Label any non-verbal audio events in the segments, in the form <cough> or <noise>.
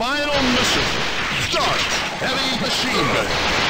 Final mission. Start. Heavy machine gun.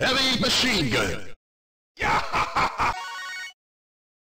Heavy machine gun. <laughs>